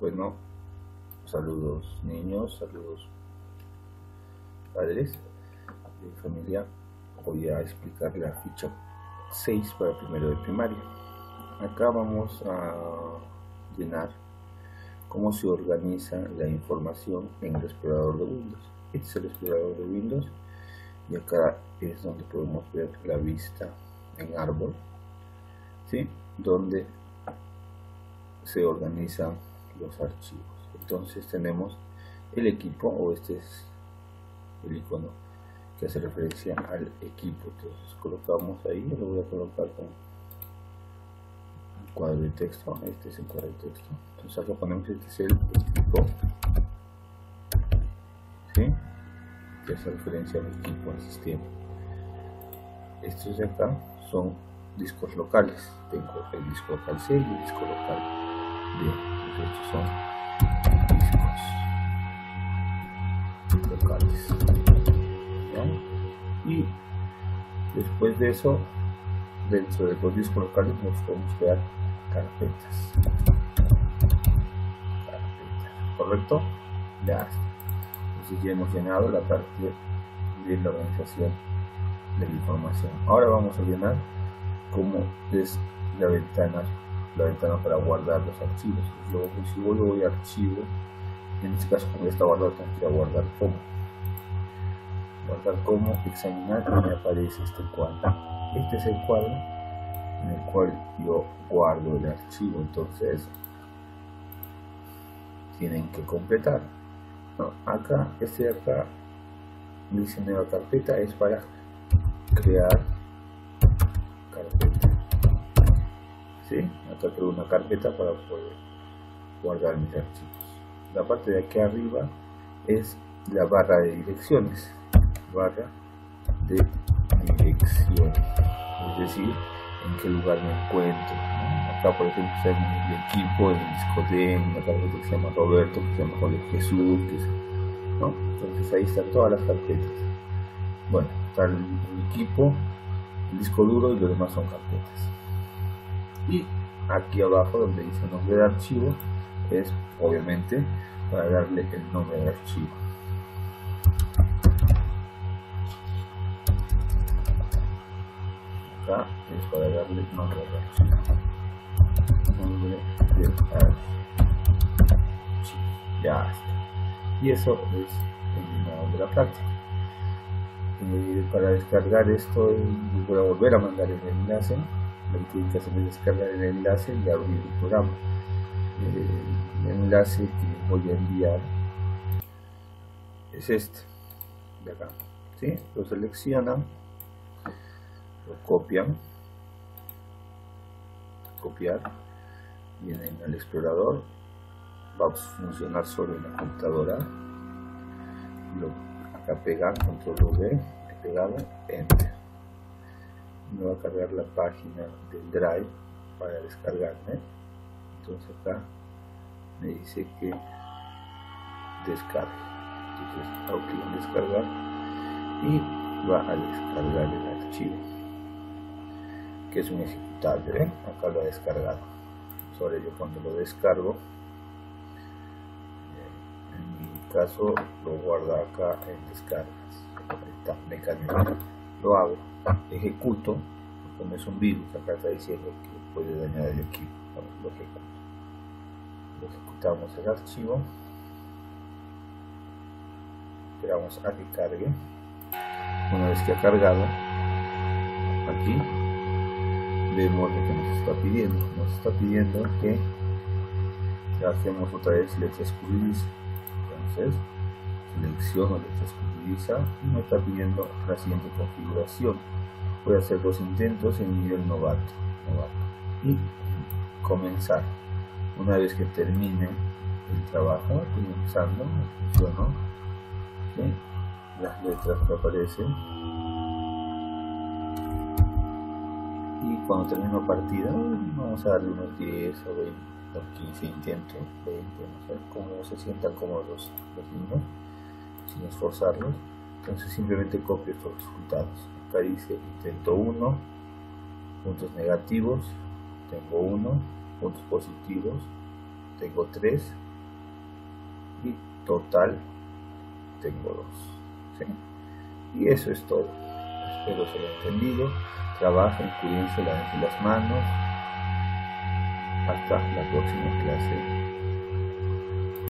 Bueno, saludos niños, saludos padres familia. Voy a explicar la ficha 6 para primero de primaria. Acá vamos a llenar cómo se organiza la información en el explorador de Windows. Este es el explorador de Windows y acá es donde podemos ver la vista en árbol, ¿sí? donde se organizan los archivos. Entonces tenemos el equipo, o este es el icono que hace referencia al equipo. Entonces colocamos ahí, lo voy a colocar con cuadro de texto. Este es el cuadro de texto. Entonces acá ponemos este es el equipo. ¿Sí? Que hace referencia al equipo, al sistema. Estos de acá son discos locales. Tengo el disco local C y el disco local D. Entonces estos son locales. Y después de eso, dentro de los discos locales nos podemos crear carpetas. carpetas. ¿Correcto? Ya. Entonces ya hemos llenado la parte de la organización de la información. Ahora vamos a llenar cómo es la ventana, la ventana para guardar los archivos. Luego, si yo voy a archivo, en este caso como ya está guardado, tengo que guardar como. Guardar como, examinar y me aparece este cuadro. Este es el cuadro en el cual yo guardo el archivo. Entonces, tienen que completar. Acá, este de acá, dice nueva carpeta, es para crear carpeta. ¿Sí? Creo una carpeta para poder guardar mis archivos. La parte de aquí arriba es la barra de direcciones. Barra de direcciones. Es decir, en qué lugar me encuentro. Acá, por ejemplo, está en el equipo, en el disco D, en una carpeta que se llama Roberto, que se llama Jorge Jesús, ¿no? Entonces ahí están todas las carpetas. Bueno, está el, el equipo, el disco duro y lo demás son carpetas. Y aquí abajo donde dice nombre de archivo es obviamente para darle el nombre de archivo. Acá es para darle nombre de archivo. Nombre de archivo. Ya está. Y eso es el de la práctica. Eh, para descargar esto voy a volver a mandar el enlace que tienen que hacer es descargar el enlace y abrir el programa eh, el enlace que voy a enviar es este de acá ¿sí? lo seleccionan lo copian copiar vienen al explorador va a funcionar solo en la computadora lo acá pegar, control V, pegado, enter. Me va a cargar la página del drive para descargarme. Entonces acá me dice que descargue. Entonces hago clic en descargar y va a descargar el archivo que es un ejecutable. ¿eh? Acá lo ha descargado. Sobre yo cuando lo descargo caso lo guarda acá en descargas está mecanismo lo hago ejecuto como es un virus acá está diciendo que puede dañar el equipo lo ejecuto. Lo ejecutamos el archivo. Esperamos a que cargue. Una vez que ha cargado aquí vemos lo que nos está pidiendo. Nos está pidiendo que hacemos otra vez curvis entonces selecciono letra escurridiza y me está pidiendo la siguiente configuración voy a hacer dos intentos en nivel novato, novato. y comenzar una vez que termine el trabajo comenzando funciono ¿sí? las letras que aparecen y cuando termino partida vamos a darle unos 10 o 20 los 15 intentos, 20, no sé cómo se sientan cómodos los niños, sin esforzarlos. Entonces simplemente copio estos resultados. Acá dice intento 1, puntos negativos, tengo 1, puntos positivos, tengo 3 y total tengo 2. Y eso es todo. Espero se haya entendido. Trabajen, cuídense, las manos. Hasta la próxima clase.